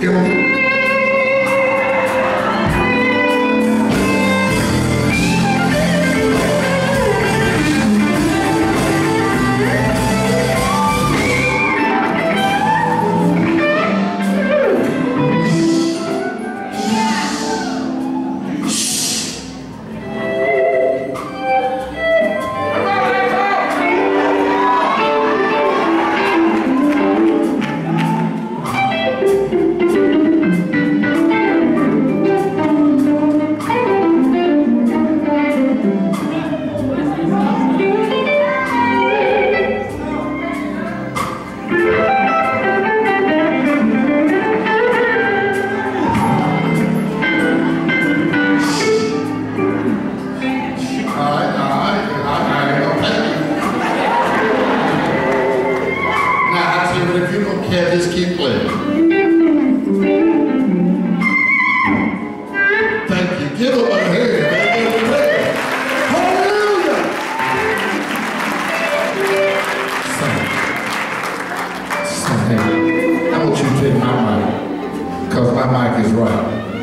Eu because my mic is right.